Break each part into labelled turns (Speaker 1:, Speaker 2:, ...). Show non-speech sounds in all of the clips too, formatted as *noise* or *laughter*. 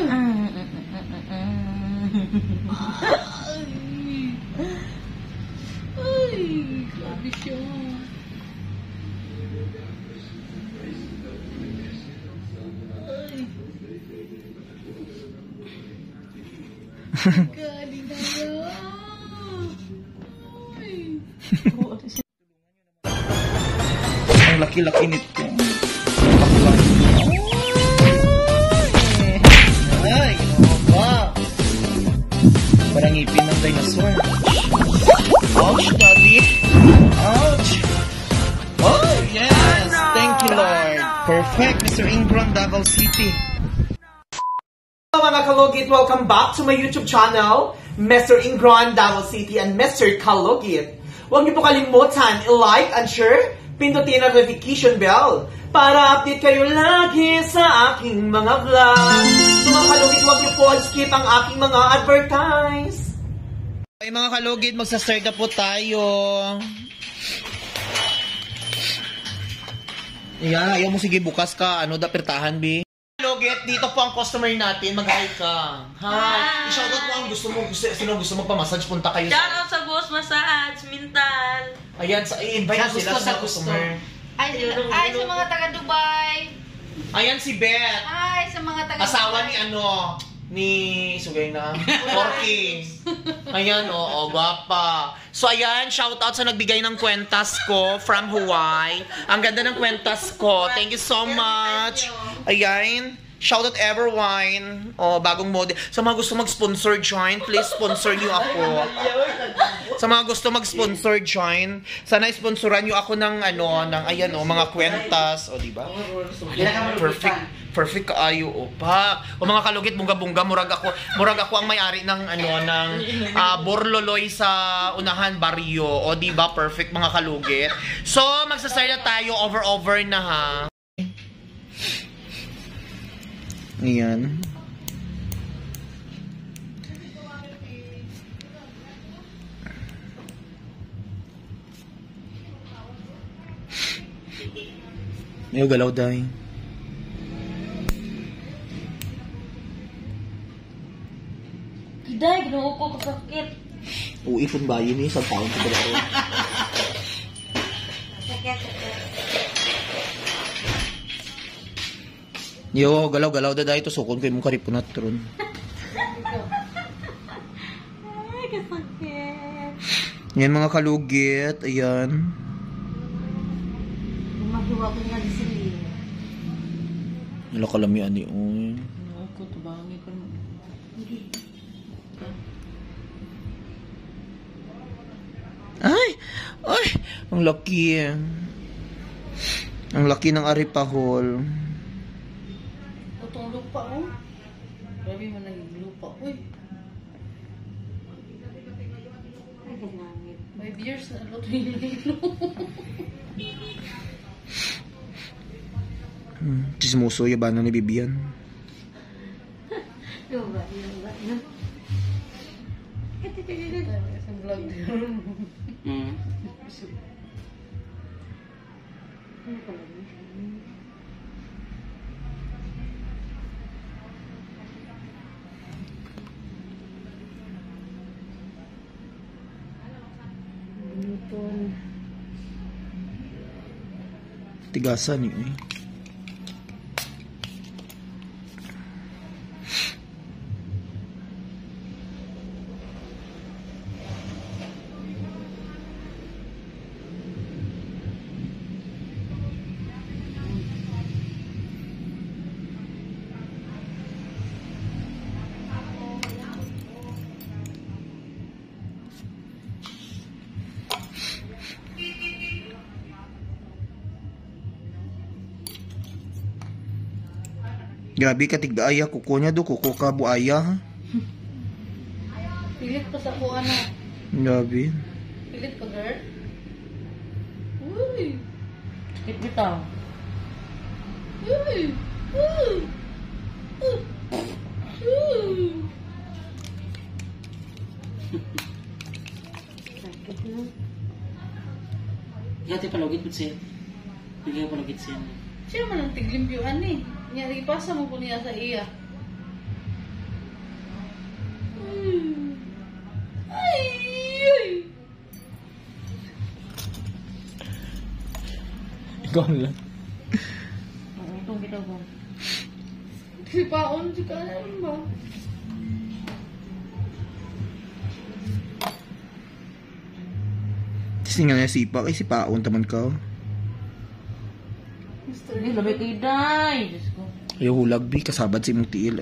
Speaker 1: Ay, grabe siya. Galing na.
Speaker 2: Ang laki-laki nito. Ngipin ng dinosaur. Ouch, daddy. Ouch. Oh, yes. Thank you, Lord. Perfect, Mr. Ingram, Davao City.
Speaker 3: Hello mga kalugit! Welcome back to my YouTube channel, Mr. Ingron, Davao City, and Mr. Kalugit. Huwag niyo po kalimutan i-like and share, pindutin ang notification bell para update kayo lagi sa aking mga vlog. So mga kalugit, huwag niyo po skip ang aking mga advertise.
Speaker 2: Ay mga kalugid, magsa-start na po tayo. Yan, ayaw mo sige bukas ka. Ano, dapirtahan, bi? Kalugit, dito po ang customer natin. Mag-hi ka. Hi. I-shoutout mo ang gusto mo. Gusto, sino gusto magpa-massage, punta kayo sa...
Speaker 4: Shoutout sa Boss Massage, Mintal.
Speaker 2: Ayan, sa, i-invite mo sila sa customer.
Speaker 1: Ay, ay, sa mga taga Dubai.
Speaker 2: Ayan si Beth.
Speaker 1: Ay, sa mga taga
Speaker 2: Asawa ni ano, ni Sugay na, *laughs* Porky. Ayan, oo, gwapa. So ayan, shoutout sa nagbigay ng kwentas ko from Hawaii. Ang ganda ng kwentas ko. Thank you so much. Ayan. Shoutout Everwine. Oh, bagong model. Sa mga gusto mag-sponsor join, please sponsor niyo ako. Sa mga gusto mag-sponsor join, sana sponsoran niyo ako ng ano, ng ayan oh, mga kwentas, o di ba? Perfect. Perfect kaayo o pa. O mga kalugit bunga-bunga murag ako, murag ako ang may-ari ng ano ng ah, Borloloy sa Unahan Barrio. O di ba? Perfect mga kalugit. So, magsa-start na tayo over over na ha. Ayan. May galaw dahil.
Speaker 4: Kiday, ginoo ko kasakit.
Speaker 2: Uwi kung bayo ni isang taon sa
Speaker 4: sakit.
Speaker 2: Yo, galaw-galaw da dahil sukon ko yung karipunat ron.
Speaker 4: Ay, kasakit.
Speaker 2: Yan mga kalugit, ayan.
Speaker 4: Mahiwa ko nga di sila.
Speaker 2: Wala kalamian ni Uy.
Speaker 1: Ginoo ko, tubangi ko.
Speaker 2: Ay! Ay! Ang laki. Ang laki ng aripahol.
Speaker 1: Itong lupa, oh. Grabe man naging lupa. Uy,
Speaker 4: Ay, ginamit.
Speaker 1: five years na luto yung lilo. *laughs*
Speaker 2: Hmm, Chismoso ba na ni Bibian?
Speaker 4: Yoga, no?
Speaker 1: Sa vlog.
Speaker 4: Ano pala yun? Newton.
Speaker 2: Grabe ka tigaya kuko niya do kuko ka buaya ha.
Speaker 1: Pilit pa sa kuha na.
Speaker 2: Grabe.
Speaker 1: Pilit pa, girl. Uy. Sakit bitaw. Uy. Uy. Uy. Uy.
Speaker 4: Sakit na.
Speaker 5: Gati palugit po siya. Bigay palugit siya.
Speaker 1: Siya man ang tiglimpyuan ni. Nyari pa sa mo po niya sa iya. Ay! Ay!
Speaker 2: Ikaw lang.
Speaker 5: Oo, itong kita ko.
Speaker 1: Si Paon, si kanan ba?
Speaker 2: Kasi nga nga sipa kay si Paon taman ka.
Speaker 1: Gusto
Speaker 5: Hindi, labi kay Day. Diyos ko.
Speaker 2: Ayaw hulag bi kasabad si mong tiil.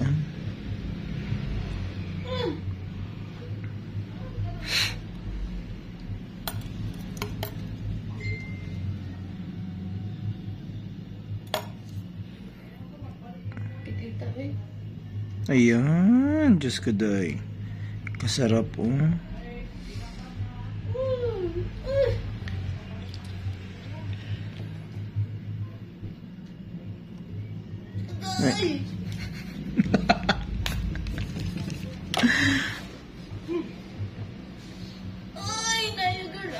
Speaker 1: Kita eh.
Speaker 2: Ayan, Diyos ko day. Kasarap oh.
Speaker 1: Ay! Ay, girl.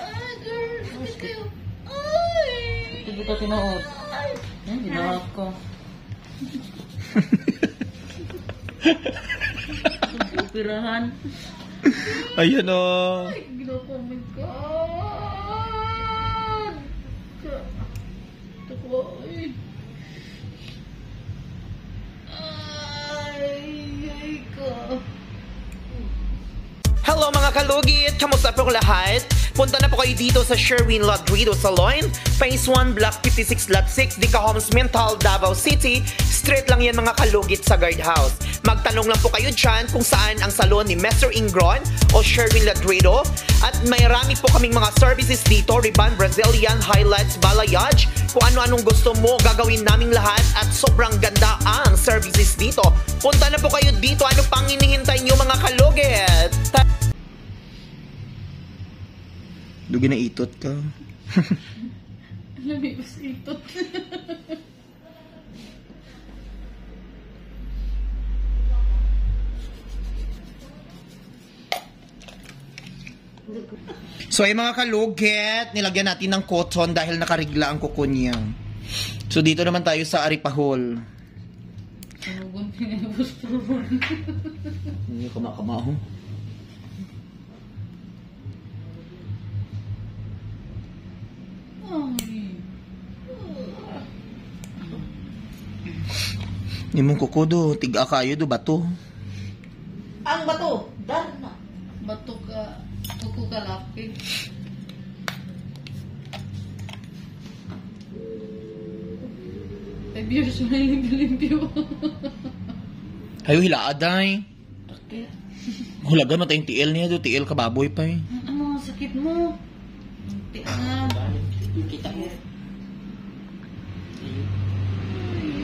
Speaker 1: Sakit kayo. Ay!
Speaker 5: Ito kita tinuot.
Speaker 1: Ay!
Speaker 5: Ginawa ko. Upirahan.
Speaker 2: Ayan oh.
Speaker 1: Ay, ginawa ko. Ay!
Speaker 3: Mga kalugit! Kamusta po lahat? Punta na po kayo dito sa Sherwin Ladrido Salon, Phase 1, Block 56, Lot 6, Dica Homes Mental, Davao City. Straight lang yan mga kalugit sa guardhouse. Magtanong lang po kayo dyan kung saan ang salon ni Mr. Ingron o Sherwin Ladrido. At may rami po kaming mga services dito, Riban, Brazilian, Highlights, Balayage. Kung ano-anong gusto mo, gagawin naming lahat at sobrang ganda ang services dito. Punta na po kayo dito. Ano pang hinihintay nyo mga kalugit?
Speaker 2: Dugi na itot ka.
Speaker 1: Lamig ko sa itot.
Speaker 2: So ay mga kalugit, nilagyan natin ng cotton dahil nakarigla ang kuko niya. So dito naman tayo sa Aripahol. Hindi kamakamaho.
Speaker 1: Ay.
Speaker 2: Ni mong kuko do, tiga kayo do bato.
Speaker 5: Ang bato. Dar na.
Speaker 1: Bato ka. Tuko ka lapid. Five years na limpyo-limpyo.
Speaker 2: Hayo hilaaday.
Speaker 5: Bakit?
Speaker 2: Hulagan mo tayong tiil niya do, tiil kababoy pa eh.
Speaker 1: Ano sakit mo? Hindi nga.
Speaker 5: Kita mo.
Speaker 1: Ay,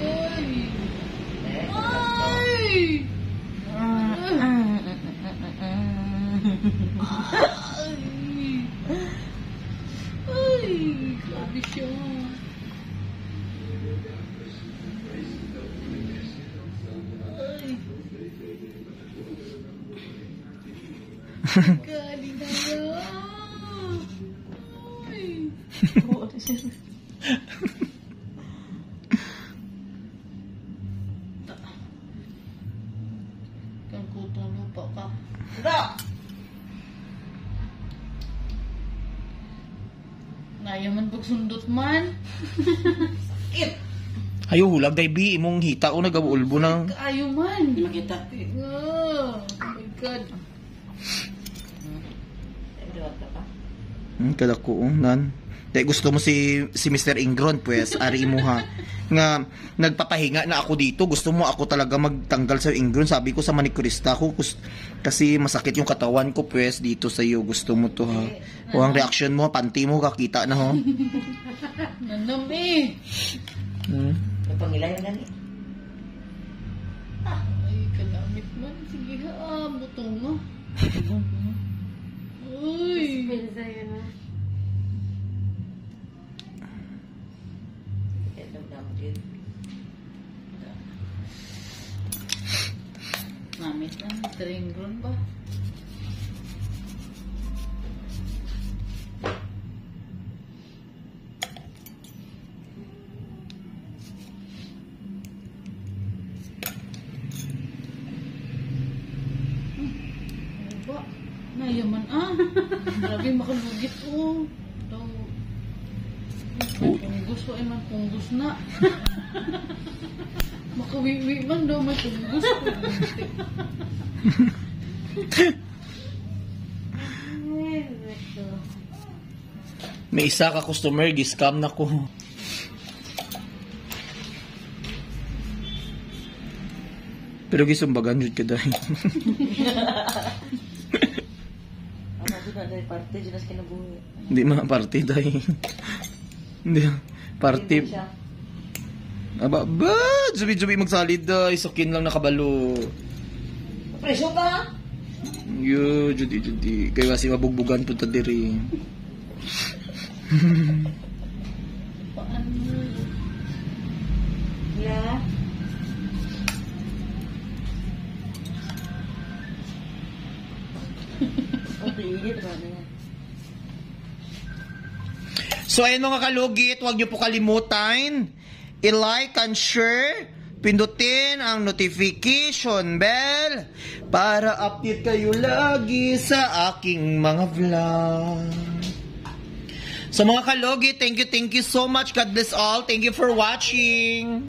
Speaker 1: ay. Kang kutong lupa ka.
Speaker 5: Ito.
Speaker 1: Nayaman pag sundot man.
Speaker 2: Hayo hulag day bi, imong hita o nagaulbo ng...
Speaker 1: Kaayo man.
Speaker 5: Hindi makita.
Speaker 1: Oh, oh my God.
Speaker 2: Hmm, kada ko, oh, nan. Dahil gusto mo si si Mr. Ingron, pues, ari mo ha. Nga, nagpapahinga na ako dito. Gusto mo ako talaga magtanggal sa Ingron. Sabi ko sa manikurista ko, kus- kasi masakit yung katawan ko, pues, dito sa iyo. Gusto mo to ha. O ang reaction mo, panty mo, kakita na ho.
Speaker 1: Nanam eh.
Speaker 2: Hmm.
Speaker 5: Pangilayan na ni.
Speaker 1: Ay, kalamit man. Sige ha, buto mo. *laughs* Uy.
Speaker 4: Ah.
Speaker 5: Ito na din.
Speaker 1: Namit na. Tringron ba? Ba, nayaman ah. *laughs* Grabe makalugit oh. Gusto ay man kung gusto na. *laughs* Makawiwi man daw may kung gusto.
Speaker 4: Ay, *laughs* ito.
Speaker 2: May isa ka customer, giscam na ko. Pero gisumbagan yun ka dahil.
Speaker 5: Ano doon na dahil parte dyan sa kinabuhi.
Speaker 2: Hindi mga party dahil. Hindi. Party. Aba, ba? Zubi-zubi magsalid dahil. Sakin lang nakabalo.
Speaker 5: Presyo ka?
Speaker 2: Yo, judi judi. Kaya kasi mabugbugan punta diri.
Speaker 1: Paano?
Speaker 5: Yeah. *laughs* Okay, init ba na yan?
Speaker 2: So ayun mga kalugit, huwag niyo po kalimutan i-like and share, pindutin ang notification bell para update kayo lagi sa aking mga vlog. So mga kalugit, thank you, thank you so much. God bless all. Thank you for watching.